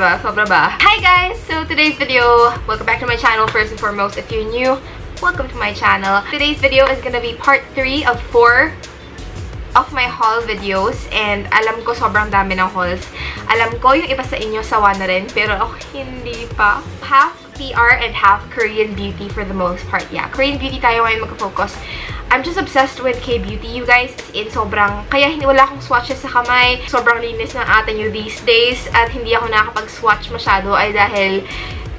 ba? Sobra ba? Hi guys! So today's video, welcome back to my channel. First and foremost, if you're new, welcome to my channel. Today's video is gonna be part 3 of 4 of my haul videos and alam ko sobrang dami ng hauls. Alam ko yung iba sa inyo sawa na rin pero ako hindi pa. Half PR and half Korean beauty for the most part. Yeah, Korean beauty tayo ngayon mag-focus. I'm just obsessed with K-beauty, you guys. In sobrang, kaya hindi wala akong swatches sa kamay. Sobrang linis ng ate nyo these days. At hindi ako nakakapag-swatch masyado ay dahil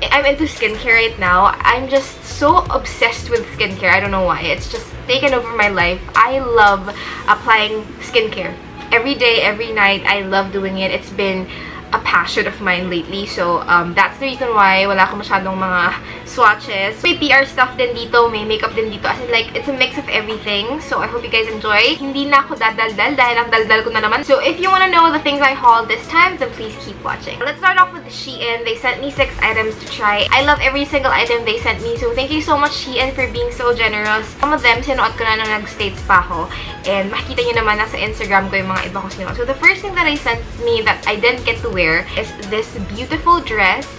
I'm into skincare right now. I'm just so obsessed with skincare. I don't know why. It's just taken over my life. I love applying skincare. Every day, every night, I love doing it. It's been a passion of mine lately. So, um, that's the reason why wala ko masyadong mga swatches. May PR stuff din dito, may makeup din dito. As in, like, it's a mix of everything. So, I hope you guys enjoy. Hindi na ako dadaldal dahil ang daldal ko na naman. So, if you wanna know the things I hauled this time, then please keep watching. Let's start off with Shein. They sent me six items to try. I love every single item they sent me. So, thank you so much, Shein, for being so generous. Some of them, sinuot ko na nung nag-states pa ako. And makikita nyo naman, nasa Instagram ko yung mga iba ko sinuot. So, the first thing that I sent me that I didn't get to wear wear is this beautiful dress.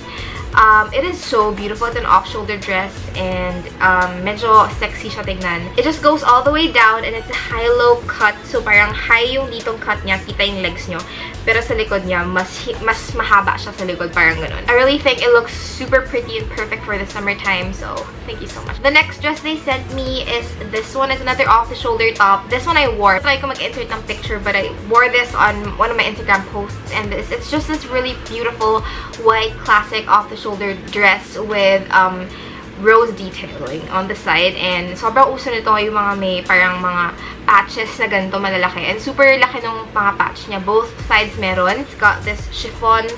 Um, it is so beautiful. It's an off-shoulder dress and um, medyo sexy siya tignan. It just goes all the way down and it's a high-low cut. So parang high yung ditong cut niya. Kita yung legs nyo. Pero sa likod niya, mas, mas mahaba siya sa likod. Parang ganun. I really think it looks super pretty and perfect for the summertime. So, thank you so much. The next dress they sent me is this one. It's another off-the-shoulder top. This one I wore. Try ko mag-insert ng picture but I wore this on one of my Instagram posts. And this, it's just this really beautiful white classic off-the-shoulder shoulder dress with um, rose detailing on the side. And sobrang uso nito yung mga may parang mga patches na ganito malalaki. And super laki ng mga patch niya. Both sides meron. It's got this chiffon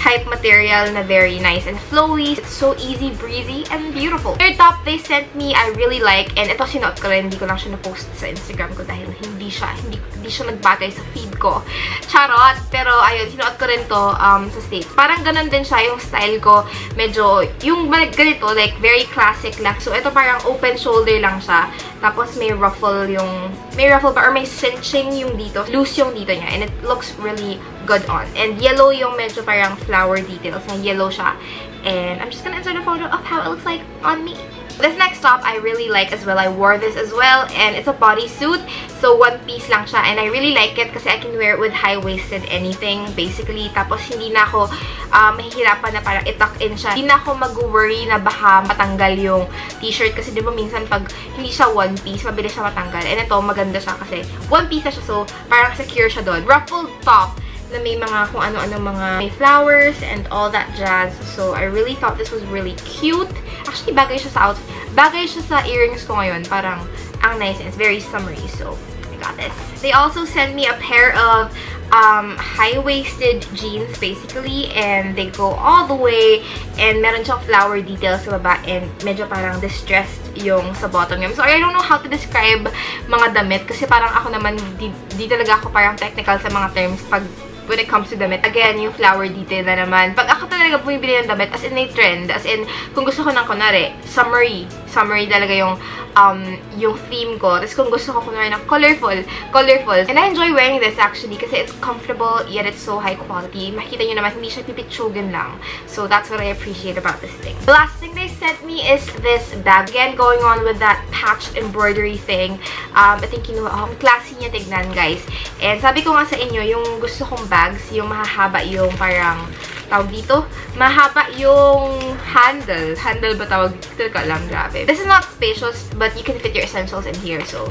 type material na very nice and flowy. It's so easy, breezy, and beautiful. Third top they sent me, I really like, and ito sinuot ko rin, hindi ko lang siya na-post sa Instagram ko dahil hindi siya, hindi, hindi siya nagbagay sa feed ko. Charot! Pero ayun, sinuot ko rin to um, sa States. Parang ganun din siya yung style ko. Medyo, yung ganito, like very classic lang. So ito parang open shoulder lang siya. Tapos may ruffle yung, may ruffle ba, or may cinching yung dito. Loose yung dito niya. And it looks really good on. And yellow yung medyo parang flower details. Na yellow siya. And I'm just gonna insert a photo of how it looks like on me. This next top, I really like as well. I wore this as well. And it's a bodysuit. So, one piece lang siya. And I really like it kasi I can wear it with high-waisted anything, basically. Tapos, hindi na ako uh, mahihirapan na parang ituck in siya. Hindi na ako mag-worry na baka matanggal yung t-shirt. Kasi di ba minsan pag hindi siya one piece, mabilis siya matanggal. And ito, maganda siya kasi one piece na siya. So, parang secure siya doon. Ruffled top na may mga kung ano-ano mga may flowers and all that jazz. So, I really thought this was really cute. Actually, bagay siya sa outfit. Bagay siya sa earrings ko ngayon. Parang, ang nice and it's very summery. So, I got this. They also sent me a pair of um, high-waisted jeans, basically. And they go all the way. And meron siyang flower details sa baba. And medyo parang distressed yung sa bottom niya. So, I don't know how to describe mga damit. Kasi parang ako naman, di, di talaga ako parang technical sa mga terms pag when it comes to damit. Again, yung flower detail na naman. Pag ako talaga bumibili ng damit, as in a trend, as in, kung gusto ko ng kunwari, summery, summery talaga yung um, yung theme ko. Tapos kung gusto ko kunwari ng colorful, colorful. And I enjoy wearing this actually kasi it's comfortable yet it's so high quality. Makikita nyo naman, hindi siya pipitsugin lang. So that's what I appreciate about this thing. The last thing they sent me is this bag. Again, going on with that patched embroidery thing. Um, I think know, ang classy niya tignan guys. And sabi ko nga sa inyo, yung gusto kong bag, bags, yung mahahaba yung parang, tawag dito, mahaba yung handle. Handle ba tawag? Teka lang, grabe. This is not spacious, but you can fit your essentials in here, so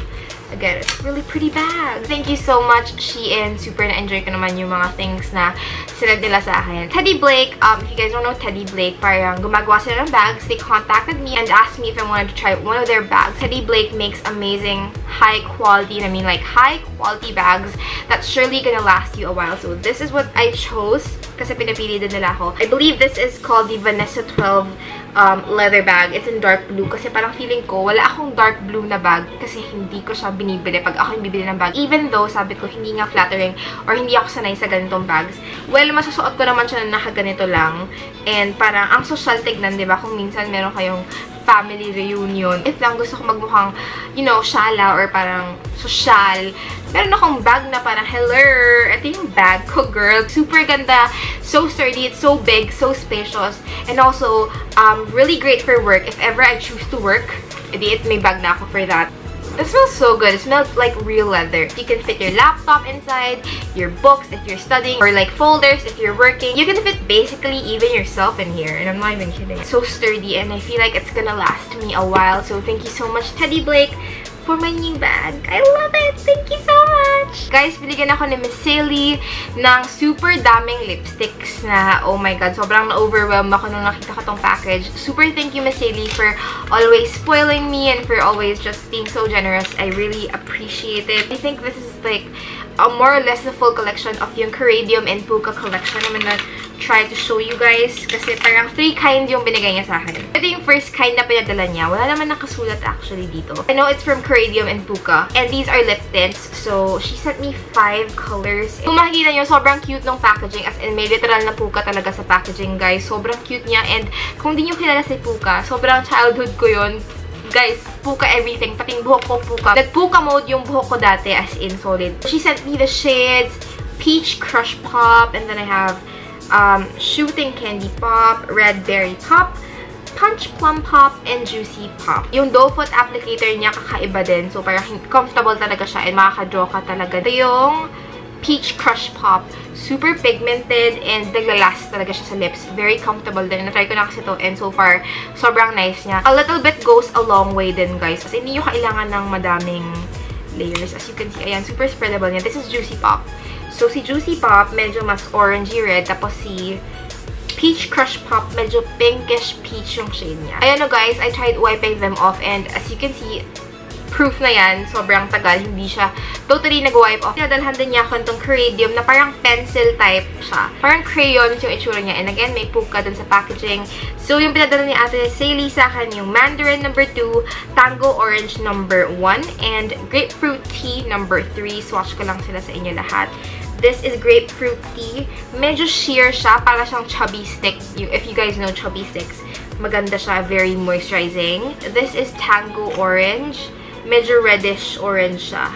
Again, it's really pretty bag. Thank you so much, Shein. Super na-enjoy ko naman yung mga things na sila nila sa akin. Teddy Blake, um, if you guys don't know Teddy Blake, parang gumagawa sila ng bags. They contacted me and asked me if I wanted to try one of their bags. Teddy Blake makes amazing high quality, and I mean like high quality bags that's surely gonna last you a while. So this is what I chose kasi pinapili din nila ako. I believe this is called the Vanessa 12 um, leather bag. It's in dark blue kasi parang feeling ko, wala akong dark blue na bag kasi hindi ko siya binibili pag ako yung bibili ng bag. Even though, sabi ko, hindi nga flattering or hindi ako sanay sa ganitong bags. Well, masusuot ko naman siya na nakaganito lang. And parang, ang social tignan, di ba? Kung minsan meron kayong family reunion. If lang gusto ko magmukhang, you know, shala or parang social, meron akong bag na parang, hello, ito yung bag ko, girl. Super ganda, so sturdy, it's so big, so spacious, and also, um, really great for work. If ever I choose to work, edi it may bag na ako for that. It smells so good. It smells like real leather. You can fit your laptop inside, your books if you're studying, or like folders if you're working. You can fit basically even yourself in here, and I'm not even kidding. It's so sturdy, and I feel like it's gonna last me a while. So thank you so much, Teddy Blake, for my new bag. I love it! Thank you so much! Guys, binigyan ako ni Miss Sally ng super daming lipsticks na, oh my god, sobrang na-overwhelm ako nung nakita ko tong package. Super thank you, Miss Sally, for always spoiling me and for always just being so generous. I really appreciate it. I think this is like a more or less a full collection of yung Caradium and Puka collection. I'm gonna try to show you guys kasi parang three kind yung binigay niya sa akin. Ito yung first kind na pinadala niya. Wala naman nakasulat actually dito. I know it's from Caradium and Puka. And these are lip tints. So, she sent me five colors. Kung makikita nyo, sobrang cute ng packaging. As in, may literal na Puka talaga sa packaging, guys. Sobrang cute niya. And kung di nyo kilala si Puka, sobrang childhood ko yun guys, puka everything. Pating buhok ko puka. Nag-puka mode yung buhok ko dati as in solid. She sent me the shades Peach Crush Pop and then I have um, Shooting Candy Pop, Red Berry Pop, Punch Plum Pop, and Juicy Pop. Yung doe foot applicator niya kakaiba din. So, parang comfortable talaga siya and makaka-draw ka talaga. Ito yung Peach Crush Pop. Super pigmented and naglalast talaga siya sa lips. Very comfortable din. Na-try ko na kasi ito and so far, sobrang nice niya. A little bit goes a long way din, guys. Kasi hindi nyo kailangan ng madaming layers. As you can see, ayan, super spreadable niya. This is Juicy Pop. So, si Juicy Pop, medyo mas orangey red. Tapos si Peach Crush Pop, medyo pinkish peach yung shade niya. Ayan o guys, I tried wiping them off and as you can see, proof na yan, sobrang tagal, hindi siya totally nag-wipe off. Nadalhan din niya ako itong Caradium na parang pencil type siya. Parang crayons yung itsura niya. And again, may puka dun sa packaging. So, yung pinadala ni Ate Sally sa akin, yung Mandarin number 2, Tango Orange number 1, and Grapefruit Tea number 3. Swatch ko lang sila sa inyo lahat. This is grapefruit tea. Medyo sheer siya. Para siyang chubby stick. If you guys know chubby sticks, maganda siya. Very moisturizing. This is Tango Orange. Medyo reddish-orange siya.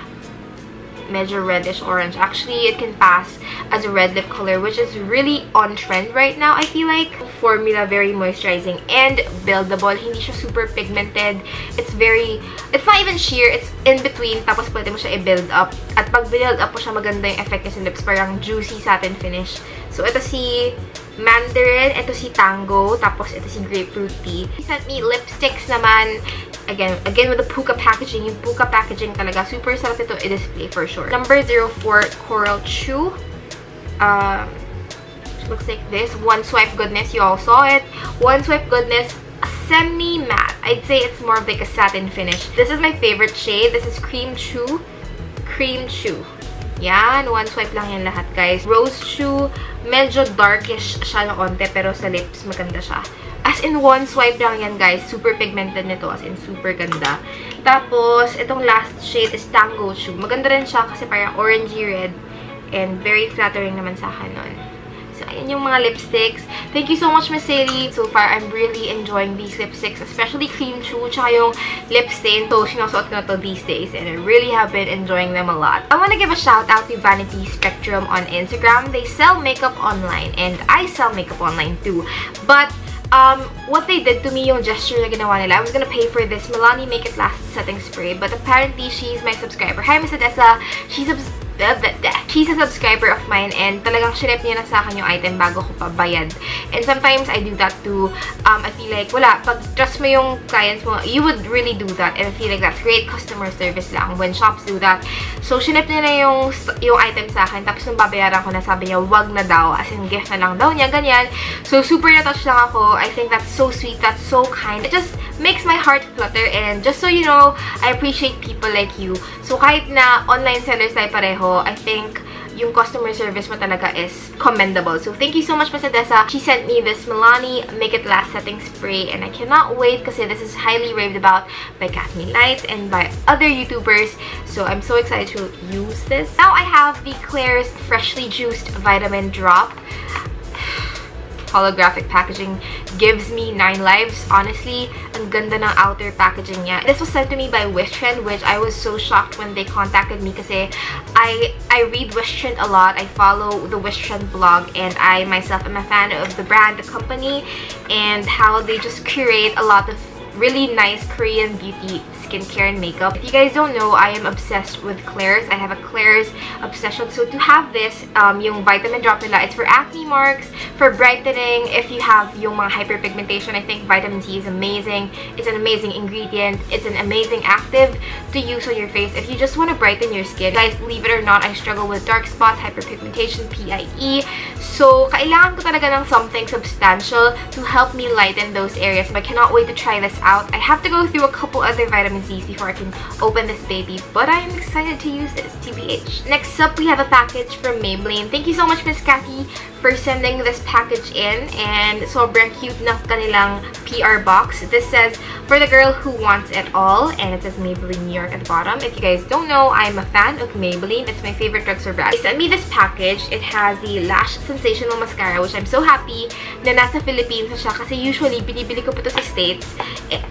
Medyo reddish-orange. Actually, it can pass as a red lip color, which is really on trend right now, I feel like. Formula, very moisturizing and buildable. Hindi siya super pigmented. It's very, it's not even sheer. It's in between. Tapos pwede mo siya i-build up. At pag build up mo siya, maganda yung effect niya sa lips. Parang juicy satin finish. So, ito si Mandarin. Ito si Tango. Tapos, ito si Grapefruit Tea. He sent me lipsticks naman. Again, again with the Puka packaging. Yung Puka packaging talaga. Super sarap ito i-display for sure. Number 04, Coral Chew. Um, looks like this. One Swipe Goodness. You all saw it. One Swipe Goodness semi-matte. I'd say it's more of like a satin finish. This is my favorite shade. This is Cream Chew. Cream Chew. Yan. One swipe lang yan lahat, guys. Rose Chew. Medyo darkish siya ng onte, pero sa lips, maganda siya. As in, one swipe lang yan, guys. Super pigmented nito. As in, super ganda. Tapos, itong last shade is Tango Chew. Maganda rin siya kasi parang orangey red. And very flattering naman sa akin nun. Yung mga lipsticks. Thank you so much, Miss. So far, I'm really enjoying these lipsticks, especially Cream Chew, tsaka yung lip stain. So, sinusuot ko na to these days, and I really have been enjoying them a lot. I want to give a shout out to Vanity Spectrum on Instagram. They sell makeup online, and I sell makeup online too. But, um, what they did to me, yung gesture na ginawa nila, I was gonna pay for this Milani Make It Last setting spray, but apparently, she's my subscriber. Hi, Miss Odessa. She's a She's a subscriber of mine and talagang shinip niya na sa akin yung item bago ko pa bayad. And sometimes I do that too. Um, I feel like, wala, pag trust mo yung clients mo, you would really do that. And I feel like that's great customer service lang when shops do that. So, shinip niya na yung, yung item sa akin. Tapos nung babayaran ko na, sabi niya, wag na daw. As in, gift na lang daw niya, ganyan. So, super na-touch lang ako. I think that's so sweet. That's so kind. It just makes my heart flutter. And just so you know, I appreciate people like you. So, kahit na online sellers tayo pareho, I think yung customer service mo talaga is commendable. So, thank you so much, Ms. Adessa. She sent me this Milani Make It Last Setting Spray, and I cannot wait kasi this is highly raved about by Kathleen Lights and by other YouTubers. So, I'm so excited to use this. Now, I have the Claire's Freshly Juiced Vitamin Drop. Holographic packaging gives me 9 lives. Honestly, ang ganda ng outer packaging niya. This was sent to me by Wishtrend, which I was so shocked when they contacted me kasi I, I read Wishtrend a lot. I follow the Wishtrend blog and I myself am a fan of the brand, the company, and how they just curate a lot of really nice Korean beauty skincare and makeup. If you guys don't know, I am obsessed with Claire's. I have a Claire's obsession. So to have this, um, yung vitamin drop nila, it's for acne marks, for brightening. If you have yung mga hyperpigmentation, I think vitamin C is amazing. It's an amazing ingredient. It's an amazing active to use on your face. If you just want to brighten your skin, guys, believe it or not, I struggle with dark spots, hyperpigmentation, PIE. So, kailangan ko talaga ng something substantial to help me lighten those areas. But I cannot wait to try this out. I have to go through a couple other vitamin C's before I can open this baby, but I'm excited to use this, TBH. Next up, we have a package from Maybelline. Thank you so much, Miss Kathy, for sending this package in, and sobrang cute ng kanilang PR box. This says, for the girl who wants it all, and it says Maybelline New York at the bottom. If you guys don't know, I'm a fan of Maybelline. It's my favorite drugstore brand. They sent me this package. It has the Lash Sensational Mascara, which I'm so happy na nasa Philippines na siya kasi usually binibili ko po to sa States. Eh,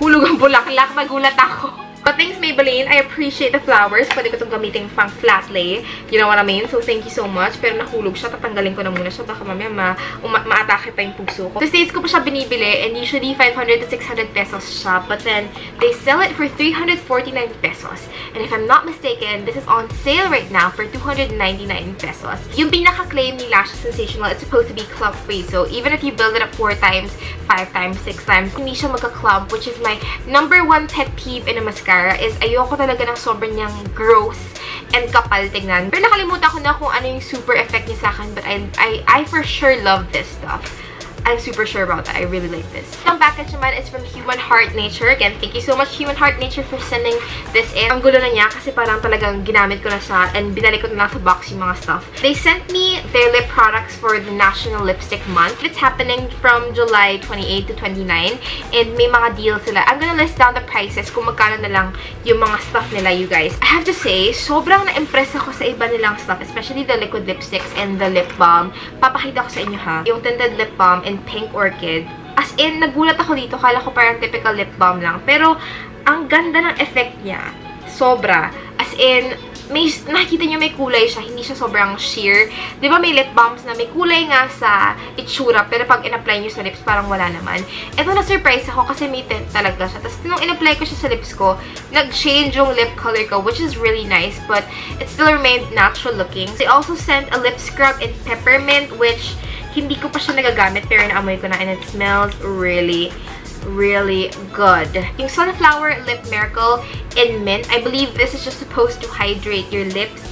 hulog ang bulaklak. Nagulat ako. But thanks Maybelline, I appreciate the flowers. Pwede ko itong gamitin pang flat lay. You know what I mean? So thank you so much. Pero nahulog siya. Tatanggalin ko na muna siya. Baka mamaya ma ma maatake pa yung puso ko. Sa States ko pa siya binibili and usually 500 to 600 pesos siya. But then they sell it for 349 pesos. And if I'm not mistaken, this is on sale right now for 299 pesos. Yung pinaka-claim ni Lash Sensational, it's supposed to be clump-free. So even if you build it up 4 times, 5 times, 6 times, hindi siya magka-clump, which is my number one pet peeve in a mascara mascara is ayoko talaga ng sobrang niyang gross and kapal tignan. Pero nakalimutan ko na kung ano yung super effect niya sa akin but I, I, I for sure love this stuff. I'm super sure about that. I really like this. Ang package naman is from Human Heart Nature. Again, thank you so much Human Heart Nature for sending this in. Ang gulo na niya kasi parang talagang ginamit ko na siya and binalik ko na lang sa box yung mga stuff. They sent me their lip products for the National Lipstick Month. It's happening from July 28 to 29 and may mga deals sila. I'm gonna list down the prices kung magkano na lang yung mga stuff nila, you guys. I have to say, sobrang na-impress ako sa iba nilang stuff, especially the liquid lipsticks and the lip balm. Papakita ko sa inyo ha. Yung tinted lip balm and Pink Orchid. As in, nagulat ako dito. Kala ko parang typical lip balm lang. Pero, ang ganda ng effect niya. Sobra. As in, may, nakikita niyo may kulay siya. Hindi siya sobrang sheer. Di ba may lip balms na may kulay nga sa itsura, pero pag in-apply niyo sa lips, parang wala naman. Ito na-surprise ako kasi may tint talaga siya. Tapos, nung in-apply ko siya sa lips ko, nag-change yung lip color ko, which is really nice, but it still remained natural looking. They also sent a lip scrub in peppermint, which hindi ko pa siya nagagamit pero naamoy ko na and it smells really really good. Yung Sunflower Lip Miracle in Mint, I believe this is just supposed to hydrate your lips.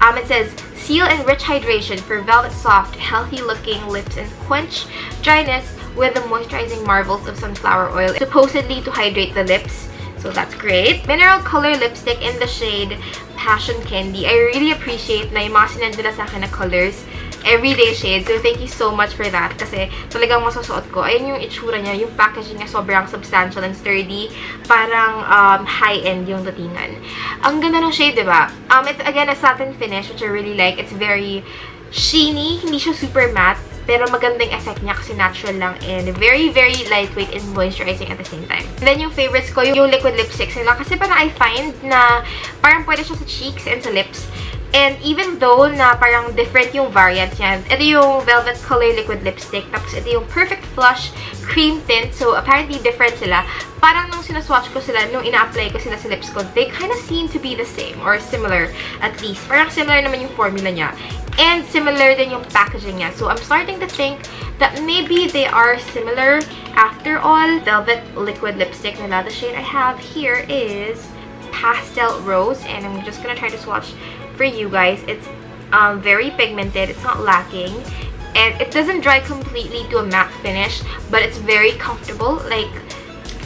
Um, it says, seal and rich hydration for velvet soft, healthy looking lips and quench dryness with the moisturizing marvels of sunflower oil, supposedly to hydrate the lips. So that's great. Mineral Color Lipstick in the shade Passion Candy. I really appreciate na yung mga sinend sa akin na colors everyday shade. So, thank you so much for that. Kasi, talagang masusuot ko. Ayun yung itsura niya. Yung packaging niya sobrang substantial and sturdy. Parang um, high-end yung datingan. Ang ganda ng shade, diba? Um, it's, again, a satin finish, which I really like. It's very sheeny. Hindi siya super matte. Pero magandang effect niya kasi natural lang and very, very lightweight and moisturizing at the same time. And then yung favorites ko, yung liquid lipsticks nila. Kasi parang I find na parang pwede siya sa cheeks and sa lips. And even though na parang different yung variants niya, ito yung Velvet Color Liquid Lipstick, tapos ito yung Perfect Flush Cream Tint. So, apparently different sila. Parang nung sinaswatch ko sila, nung ina-apply ko sila sa lips ko, they kind of seem to be the same or similar at least. Parang similar naman yung formula niya. And similar din yung packaging niya. So, I'm starting to think that maybe they are similar after all. Velvet Liquid Lipstick. The shade I have here is Pastel Rose. And I'm just gonna try to swatch for you guys. It's um, very pigmented. It's not lacking. And it doesn't dry completely to a matte finish, but it's very comfortable. Like,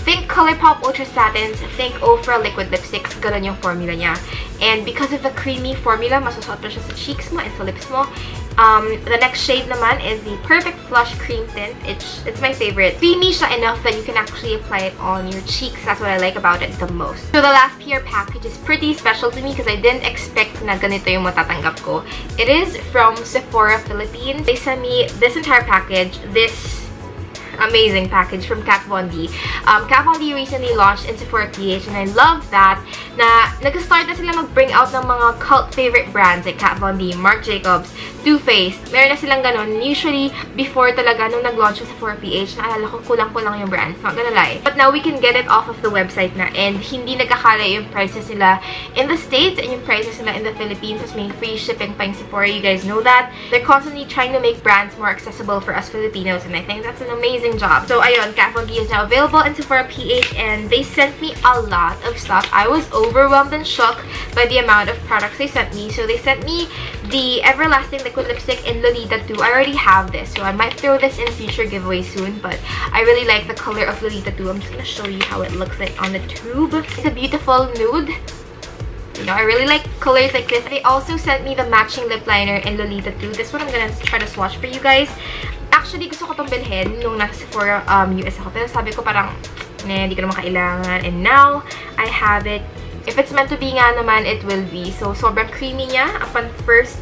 think ColourPop Ultra Satins, think Ofra Liquid Lipsticks, ganun yung formula niya. And because of the creamy formula, masusot mo siya sa cheeks mo and sa lips mo. Um, the next shade naman is the Perfect Flush Cream Tint. It's, it's my favorite. Creamy siya enough that you can actually apply it on your cheeks. That's what I like about it the most. So the last PR package is pretty special to me because I didn't expect na ganito yung matatanggap ko. It is from Sephora Philippines. They sent me this entire package. This amazing package from Kat Von D. Um, Kat Von D recently launched in Sephora PH and I love that na nag-start na sila mag-bring out ng mga cult favorite brands like Kat Von D, Marc Jacobs, Too Faced. Meron na silang ganun. Usually, before talaga, nung nag-launch sa Sephora PH, naalala ko kulang-kulang yung brands. Not gonna lie. But now we can get it off of the website na and hindi nagkakala yung prices nila in the States and yung prices nila in the Philippines as may free shipping pa yung Sephora. You guys know that. They're constantly trying to make brands more accessible for us Filipinos and I think that's an amazing amazing job. So ayun, Kat Von D is now available in Sephora PH and they sent me a lot of stuff. I was overwhelmed and shocked by the amount of products they sent me. So they sent me the Everlasting Liquid Lipstick in Lolita 2. I already have this, so I might throw this in future giveaway soon, but I really like the color of Lolita 2. I'm just gonna show you how it looks like on the tube. It's a beautiful nude. You know, I really like colors like this. They also sent me the matching lip liner in Lolita 2. This one I'm gonna try to swatch for you guys. Actually, gusto ko itong bilhin nung nasa Sephora um, US ako. Pero sabi ko parang, hindi ko naman kailangan. And now, I have it. If it's meant to be nga naman, it will be. So, sobrang creamy niya. Upon first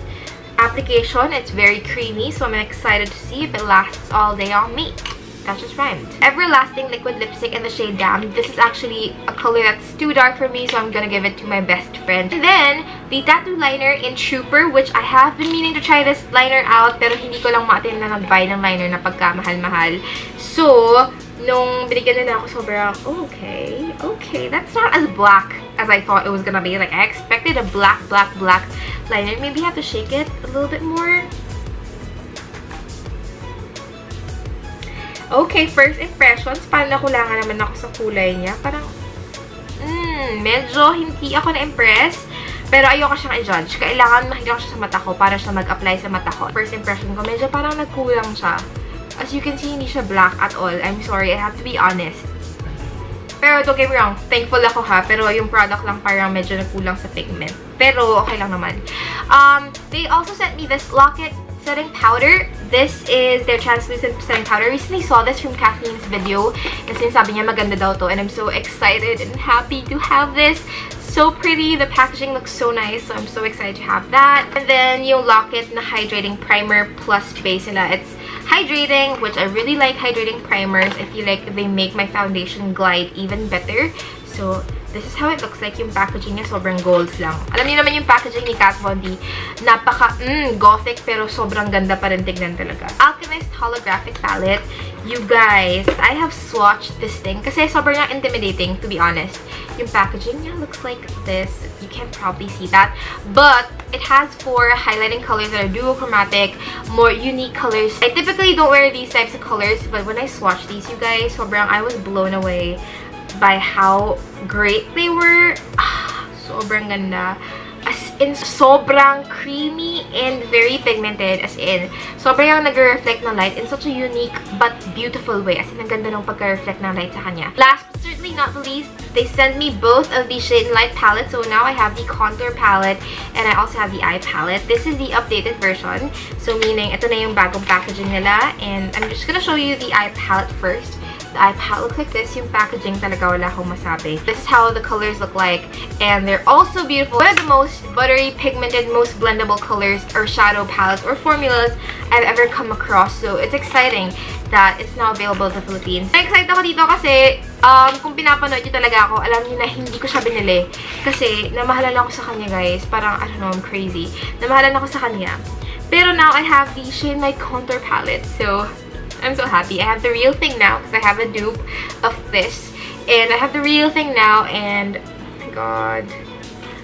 application, it's very creamy. So, I'm excited to see if it lasts all day on me. That just rhymed. Everlasting Liquid Lipstick in the shade Damn. This is actually a color that's too dark for me, so I'm gonna give it to my best friend. And then, the tattoo liner in Trooper, which I have been meaning to try this liner out, pero hindi ko lang ma-attend na nag-buy ng liner na pagka-mahal-mahal. So, nung binigyan nila ako sobrang, okay, okay, that's not as black as I thought it was gonna be. Like, I expected a black, black, black liner. Maybe I have to shake it a little bit more. Okay, first impressions, parang nakulangan naman ako sa kulay niya. Parang, mm, medyo hindi ako na-impress. Pero ayoko siyang i-judge. Kailangan makita ko siya sa mata ko para siya mag-apply sa mata ko. First impression ko, medyo parang nagkulang siya. As you can see, hindi siya black at all. I'm sorry, I have to be honest. Pero don't get me wrong, thankful ako ha. Pero yung product lang parang medyo nagkulang sa pigment. Pero okay lang naman. Um, they also sent me this locket setting powder. This is their translucent setting powder. Recently saw this from Kathleen's video and sinasabi niya maganda daw to and I'm so excited and happy to have this. So pretty. The packaging looks so nice so I'm so excited to have that. And then yung locket na hydrating primer plus base nila. It's hydrating, which I really like hydrating primers. I feel like they make my foundation glide even better. So This is how it looks like. Yung packaging niya, sobrang golds lang. Alam niyo naman yung packaging ni Kat Von D. Napaka, mm, gothic, pero sobrang ganda pa rin tignan talaga. Alchemist Holographic Palette. You guys, I have swatched this thing kasi sobrang nga intimidating, to be honest. Yung packaging niya looks like this. You can't probably see that. But, it has four highlighting colors that are duochromatic, more unique colors. I typically don't wear these types of colors, but when I swatched these, you guys, sobrang I was blown away by how great they were. Ah, sobrang ganda. As in, sobrang creamy and very pigmented. As in, sobrang yung nag-reflect ng light in such a unique but beautiful way. As in, ang ganda ng pagka-reflect ng light sa kanya. Last but certainly not the least, they sent me both of the Shade Light palettes. So now I have the contour palette and I also have the eye palette. This is the updated version. So meaning, ito na yung bagong packaging nila. And I'm just gonna show you the eye palette first. The palette looks like this. Yung packaging talaga wala akong masabi. This is how the colors look like. And they're also beautiful. One of the most buttery, pigmented, most blendable colors or shadow palettes or formulas I've ever come across. So it's exciting that it's now available in the Philippines. excited ako dito kasi um, kung pinapanood nyo talaga ako, alam niyo na hindi ko siya binili. Kasi namahalan ako sa kanya guys. Parang, I don't know, I'm crazy. Namahalan ako sa kanya. Pero now I have the Shade My Contour Palette. So, I'm so happy. I have the real thing now because I have a dupe of this. And I have the real thing now and oh my god.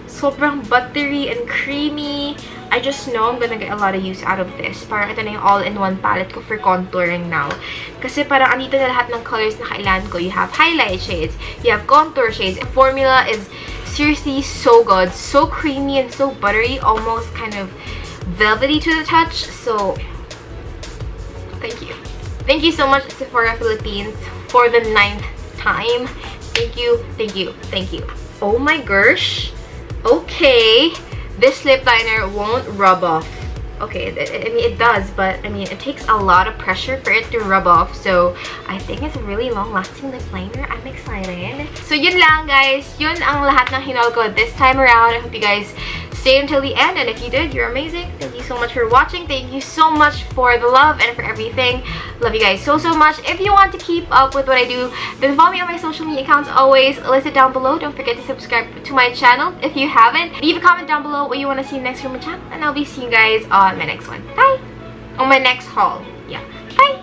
Sobrang buttery and creamy. I just know I'm gonna get a lot of use out of this. Parang ito na yung all-in-one palette ko for contouring now. Kasi parang andito na lahat ng colors na kailangan ko. You have highlight shades. You have contour shades. The formula is seriously so good. So creamy and so buttery. Almost kind of velvety to the touch. So, thank you. Thank you so much Sephora Philippines for the ninth time. Thank you, thank you, thank you. Oh my gosh. Okay. This lip liner won't rub off. Okay, I mean, it does, but I mean, it takes a lot of pressure for it to rub off. So, I think it's a really long-lasting lip liner. I'm excited. So, yun lang, guys. Yun ang lahat ng hinol ko this time around. I hope you guys stay until the end and if you did you're amazing thank you so much for watching thank you so much for the love and for everything love you guys so so much if you want to keep up with what I do then follow me on my social media accounts always listed down below don't forget to subscribe to my channel if you haven't leave a comment down below what you want to see next from my channel and I'll be seeing you guys on on my next one. Bye. On my next haul. Yeah. Bye.